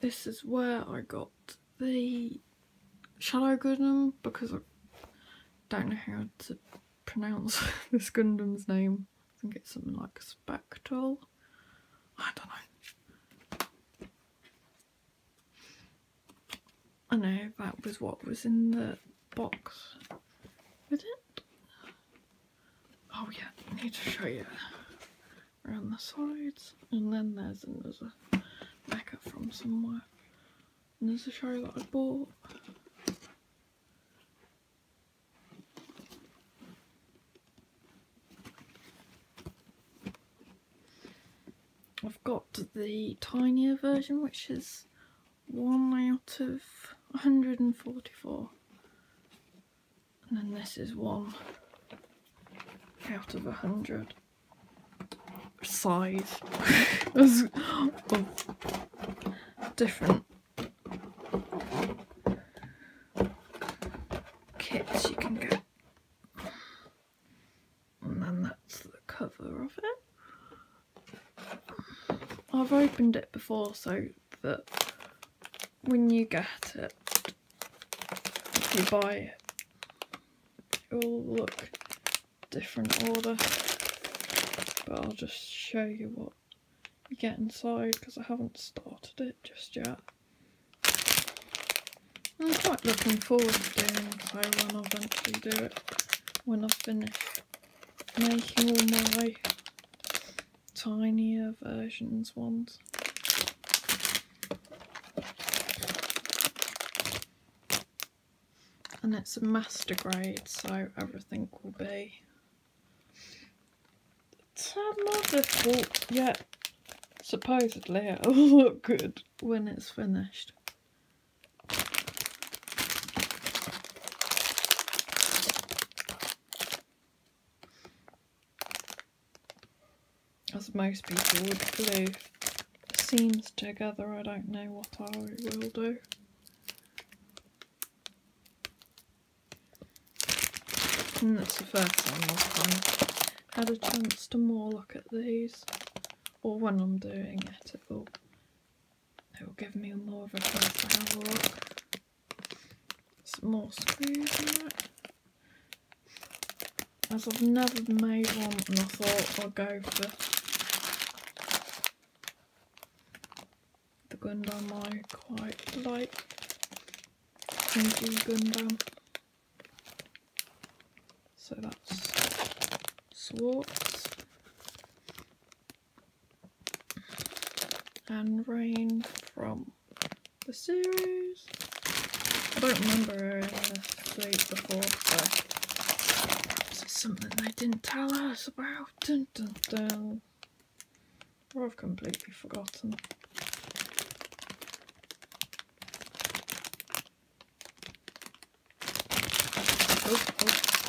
this is where I got the Shadow Gundam because I don't know how to pronounce this Gundam's name. I think it's something like Spectral. I don't know. I know that was what was in the box with it. Oh yeah, I need to show you around the sides. And then there's another mecha from somewhere. And there's a show that I bought. I've got the tinier version, which is one out of 144. And then this is one out of 100 size of different kits you can get. And then that's the cover of it. I've opened it before so that when you get it, if you buy it, it will look different order. But I'll just show you what you get inside because I haven't started it just yet. I'm quite looking forward to doing so when I eventually do it, when I've finished making all my tinier uh, versions ones. And it's a master grade, so everything will be tad more difficult, yet supposedly it'll look good when it's finished. As most people would glue seams together, I don't know what I will do. And that's the first time I've of had a chance to more look at these. Or when I'm doing it, it will, it will give me more of a chance to have a look. Some more screws in it. As I've never made one and I thought I'll go for the Gundam I quite like. Gundam. So that's Schwarz and Rain from the series. I don't remember the suite before, this is something they didn't tell us about. Dun, dun, dun. Or I've completely forgotten. Oh, oh.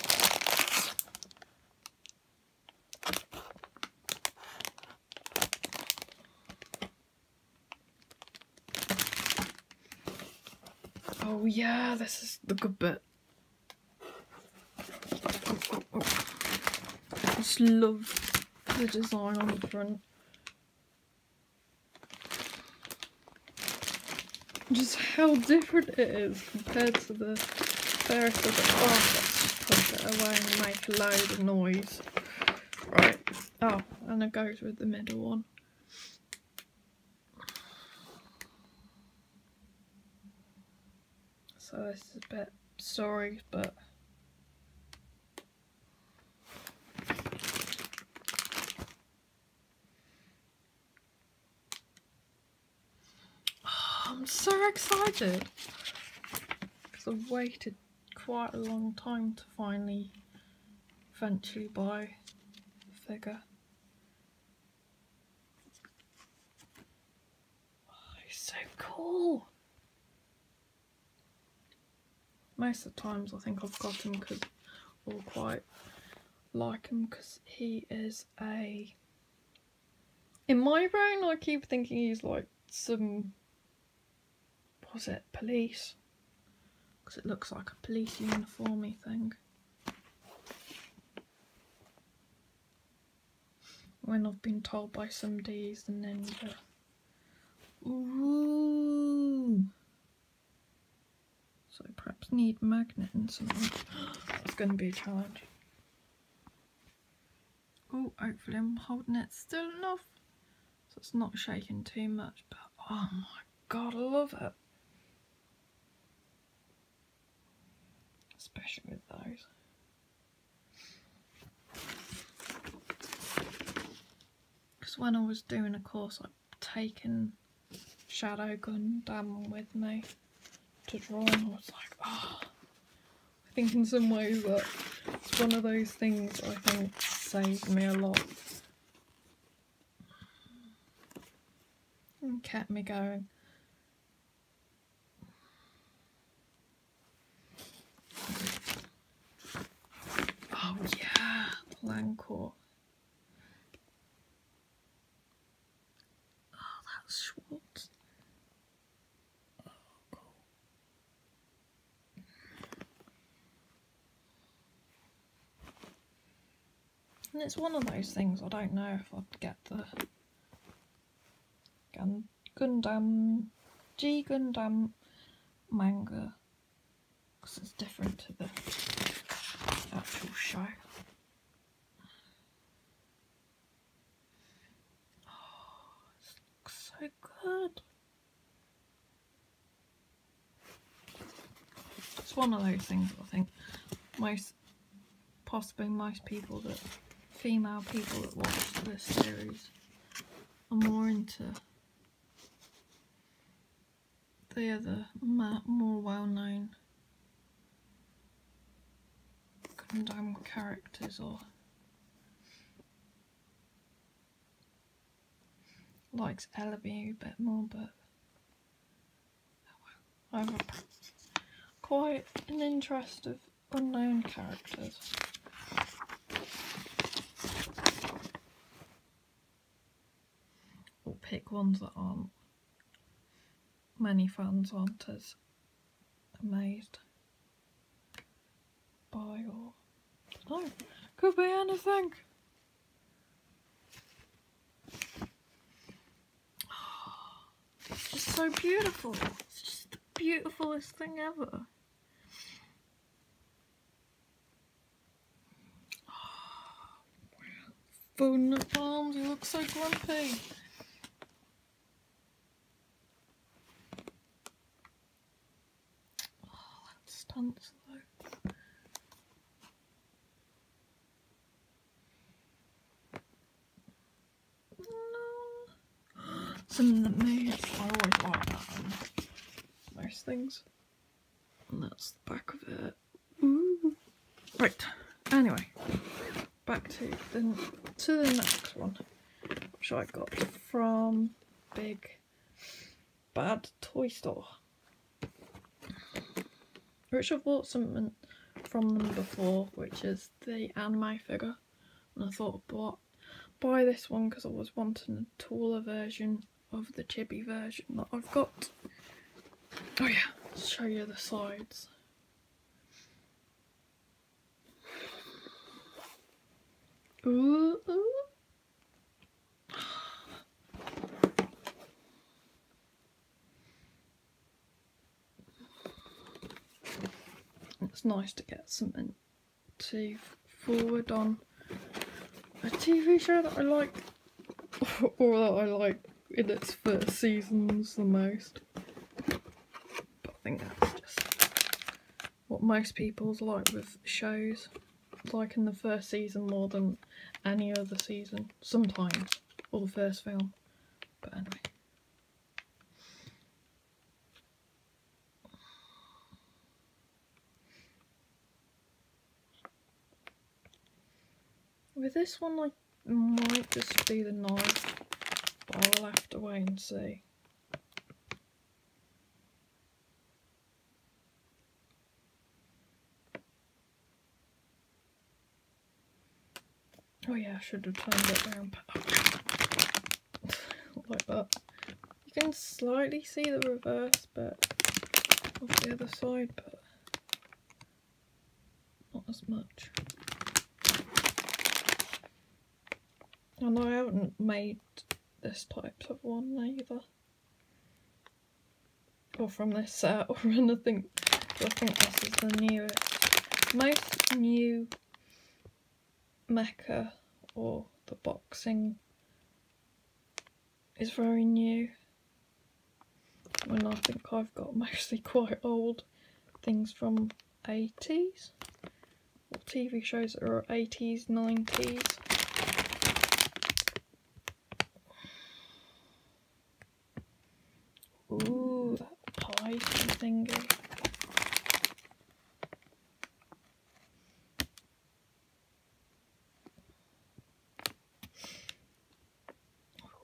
Oh yeah, this is the good bit. Oh, oh, oh. I just love the design on the front. Just how different it is compared to the the oh, let's push it away and make a load of noise. Right. Oh, and it goes with the middle one. This is a bit sorry, but oh, I'm so excited because I've waited quite a long time to finally eventually buy a figure. Oh, so cool. Most of the times I think I've got him because or quite like him because he is a in my brain I keep thinking he's like some was it police because it looks like a police uniformy thing when I've been told by some D's and then Ooh. Perhaps need magnet and. It's going to be a challenge. Oh, hopefully I'm holding it still enough so it's not shaking too much. But oh my god, I love it. Especially with those. Because when I was doing a course, I'd taken Shadow Gundam with me to draw and I was like, oh, I think in some ways that it's one of those things I think saved me a lot. And kept me going. Oh yeah, Lancourt. Oh, that's Schwarz. Oh, cool. And it's one of those things I don't know if I'd get the Gun Gundam G Gundam manga because it's different to the actual show. Oh, it looks so good. It's one of those things I think most, possibly most people that, female people that watch this series are more into the other more well-known Gundam characters or likes Allenby a bit more but oh I have quite an interest of unknown characters. Or pick ones that aren't many fans aren't as amazed by or no, could be anything. It's just so beautiful. It's just the beautifulest thing ever. Folding up arms, you look so grumpy. Oh, that stunts though. No. Something that moves. I always like that on most things. And that's the back of it. Ooh. Right. Anyway, back to the to the next one, which I got from Big Bad Toy Store. Which I've bought something from them before, which is the anime figure. And I thought, what buy this one because I was wanting a taller version of the chibi version that I've got. Oh yeah, I'll show you the slides. Ooh, ooh. It's nice to get something to forward on a TV show that I like, or that I like in its first seasons the most. Think that's just what most people's like with shows, like in the first season more than any other season, sometimes, or the first film. But anyway. With this one, I might just be the knife, but I'll have to wait and see. Yeah, I should have turned it around like that. You can slightly see the reverse but of the other side, but not as much. And I haven't made this type of one either. Or from this set or anything I think this is the newest. Most new mecha or the boxing is very new. When I think I've got mostly quite old things from 80s or TV shows that are 80s, 90s. Ooh, that pie thingy.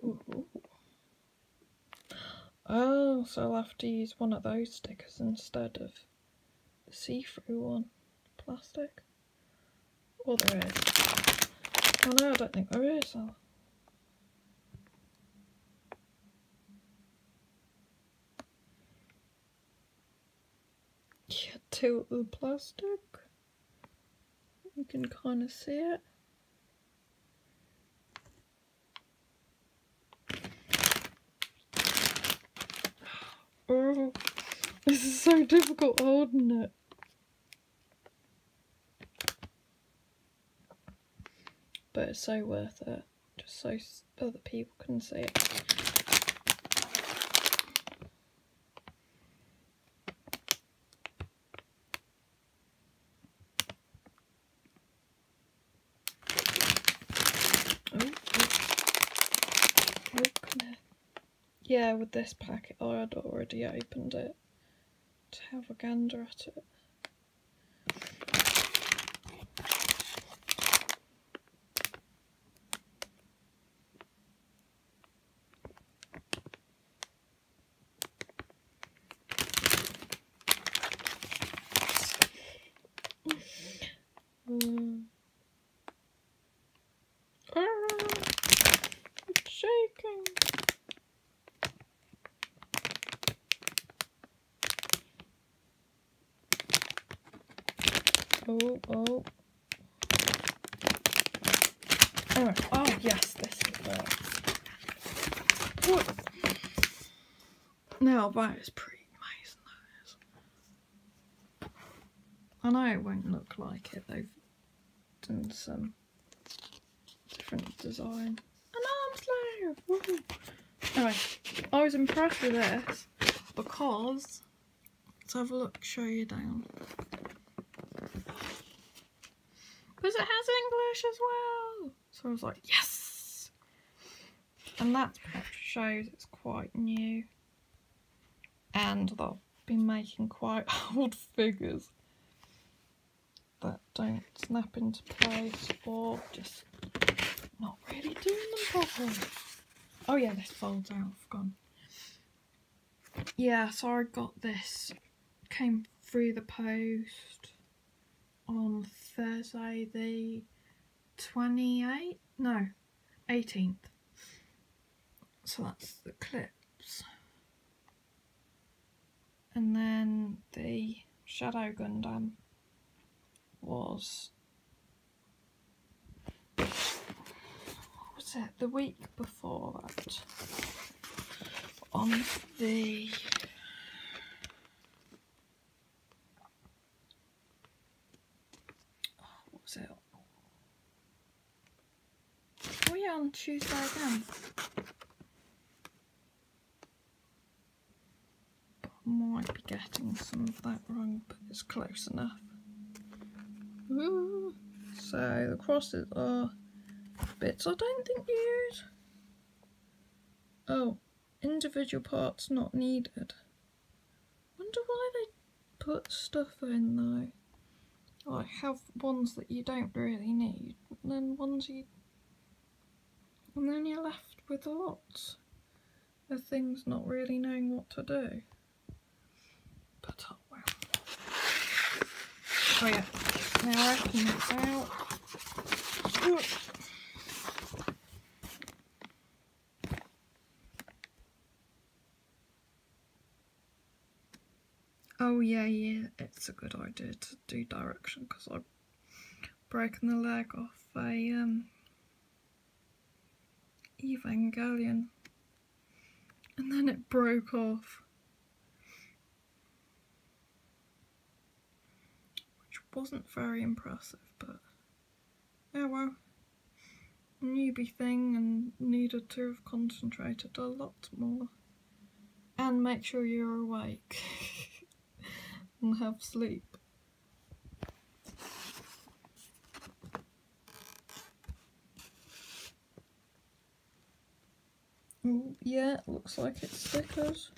Ooh. Oh, so I'll have to use one of those stickers instead of the see-through one. Plastic. Well, there is. Oh no, I don't think there is. Oh. Yeah, tilt the plastic. You can kind of see it. Oh, this is so difficult holding it. But it's so worth it, just so other people can see it. Oh, oh. Oh, yeah, with this packet, I had already opened it to have a gander at it. Mm. Ah, it's shaking. Oh, oh. Oh, oh yes, this is the. Now that is pretty amazing. That is. I know it won't look like it. They've done some different design. An arm. Woo. Anyway, I was impressed with this because let's have a look. Show you down. Because it has English as well. So I was like, yes! And that shows it's quite new. And they've been making quite old figures that don't snap into place or just not really doing them properly. Oh yeah, this folds out, I've gone. Yeah, so I got this, came through the post on Thursday the 28th? No, 18th. So that's the clips. And then the Shadow Gundam was what was it the week before that on the what was it oh yeah on Tuesday again I might be getting some of that wrong but it's close enough Ooh. So the crosses are bits I don't think use. Oh, individual parts not needed. Wonder why they put stuff in though. Like have ones that you don't really need, and then ones you, and then you're left with lots of things not really knowing what to do. But oh well. Oh yeah. Now I can this out. Oh yeah, yeah, it's a good idea to do direction because I've broken the leg off a um, Evangelion and then it broke off. Which wasn't very impressive, but yeah, well, newbie thing and needed to have concentrated a lot more. And make sure you're awake and have sleep. Ooh, yeah, looks like it's stickers.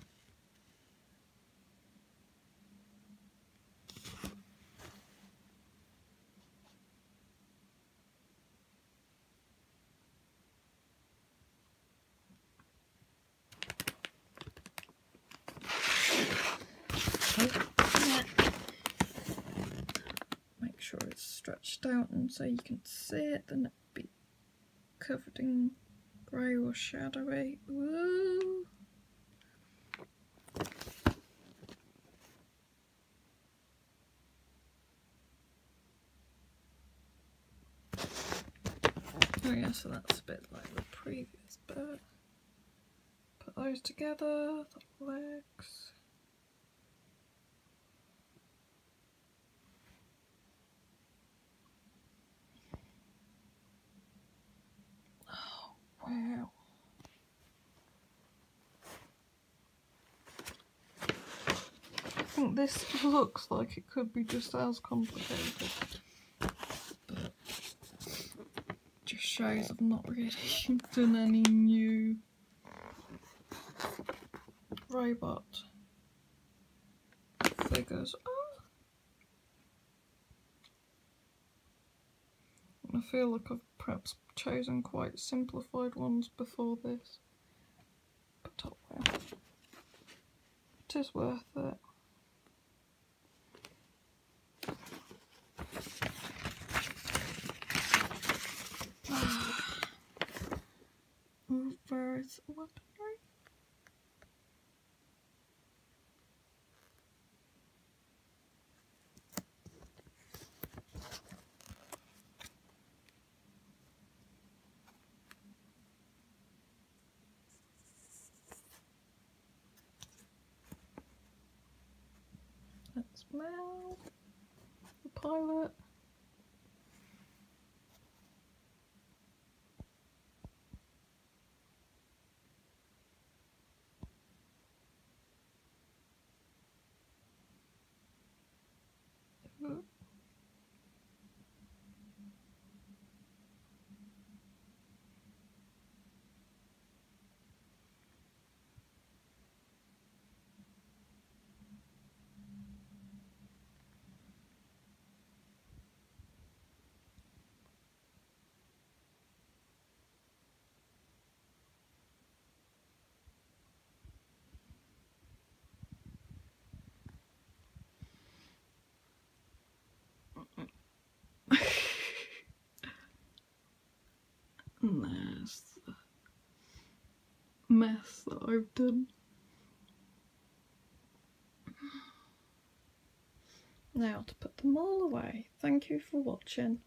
Make sure it's stretched out and so you can see it, then it'd be covered in grey or shadowy. Oh yeah, so that's a bit like the previous bit. Put those together, the legs. Oh, wow. I think this looks like it could be just as complicated. But just shows I've not really done any new robot figures. Oh. I feel like I've perhaps chosen quite simplified ones before this. But well. It is worth it. Where's weaponry? That's Mao, the pilot. The mess that I've done. Now to put them all away. Thank you for watching.